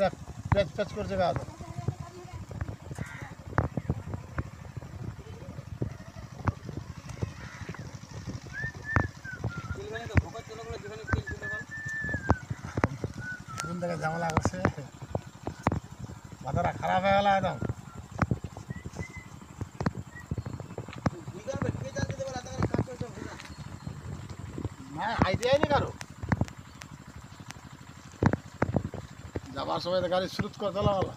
দেখ প্যাচ প্যাচ করছে গা কোন থেকে ঝামেলা করছে। মাথাটা খারাপ হয়ে গেল একদম। না আইডিয়াই নেই কারও। যাবার সময় তো গাড়ি শুরু করে তোলা হলো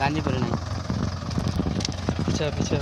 গাঞ্জি পরে নাই পিছা পিছা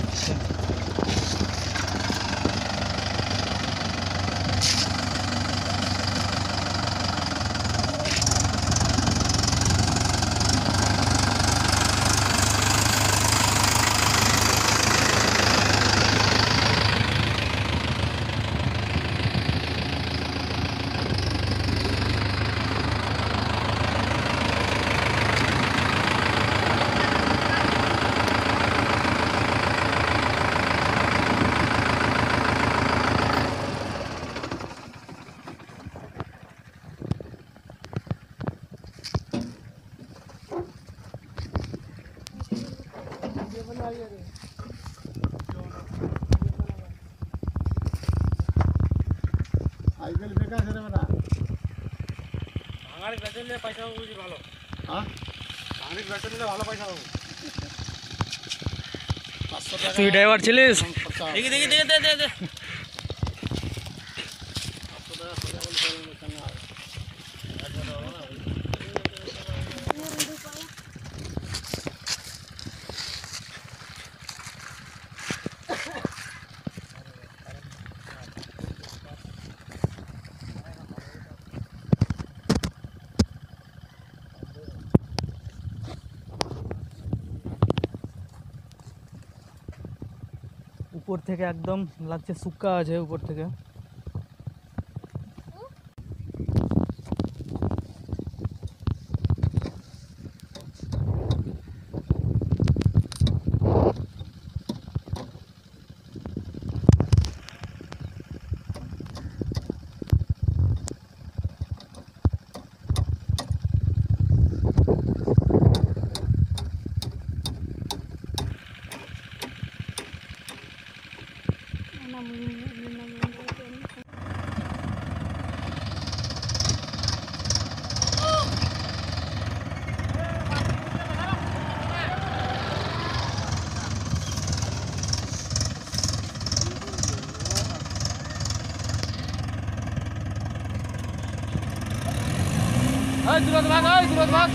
আইপিএল বেকার ছেড়ে বেটা ভাঙাড়ি বেচে নিলে পয়সা পাবো বুঝি ভালো। হ্যাঁ? ভাঙাড়ি বেচে নিলে ভালো পয়সা পাবো। তুই ড্রাইভার ছিলিস? দেখি দেখি দেখে দে দে দে পাঁচশো টাকা খরচা করলে চলবে না, কেন হবে? একবারে হবে না? উপর থেকে একদম লাগছে শুক্কা আছে উপর থেকে। Hei, turun teman, hei, turun teman.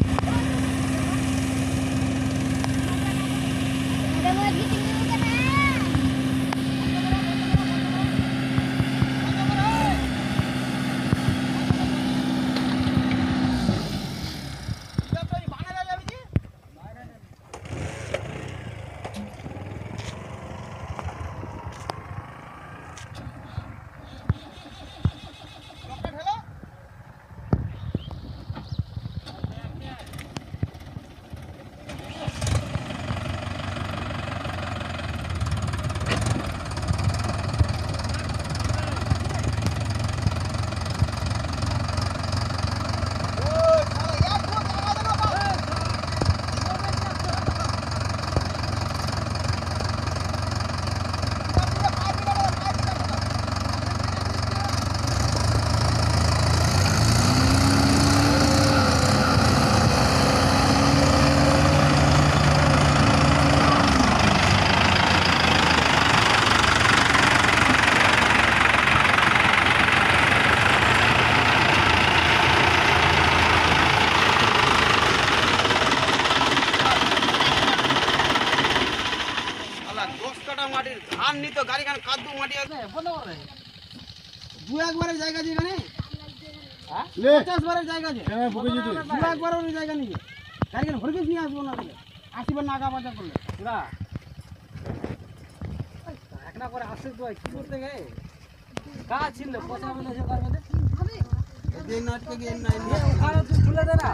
Ada lagi ধান নিত গাড়ি খান কাদু মাটি আছে। দু একবারের জায়গা আছে এখানে? পঞ্চাশ বারের জায়গা আছে? কেন বুকে যেতে দু একবারের জায়গা নিয়ে গাড়ি খান হরকেশ নিয়ে আসব না বলে? আসিবার নাগা বাজা করলে। পুরা। একটা করে আসে তো কি করতে গে? কাজ ছিল দিন আটকে গিয়ে নাই ওখানে তুই খুলে দে না।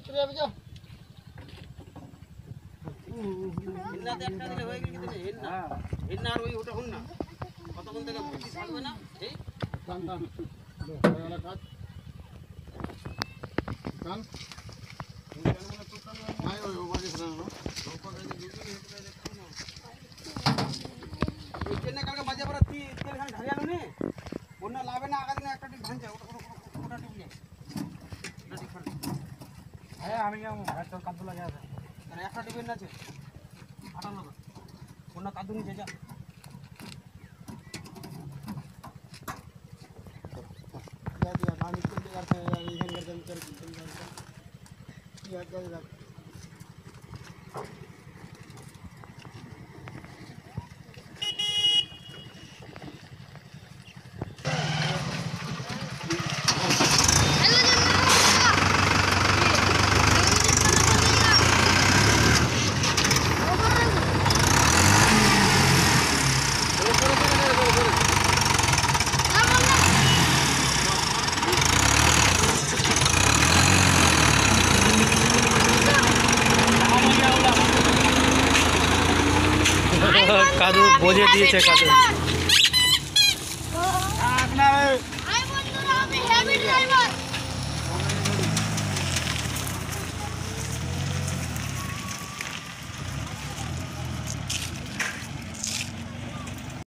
তুই আবে যা। হিন্নাতে একটা দিলে হয়ে গেল কিন্তু হিন্না হিন্না আর ওই ওটা হুন না। কতক্ষণ থেকে থাকবে না? এই। টান ওলা কাজ টান। নাই ওই ওভারে ফেলানো ওই ট্রেনে কালকে বাজে পরে তুই তেল খান ঢালি আনো নে বন্যা লাভে না আগাদিনে একটা টিপ ভাঙছে ওটা ওটা ওটা- ওটা টিপ নে ওটা টিপ ফেল। হ্যাঁ আমি যাব তোর কাদু লাগে আছে তোর একটা টিফিন আছে অন্য কাদু নিয়ে যা Yeah, yeah, I'm. কাদু বোঝে দিয়েছে কাদু আপনার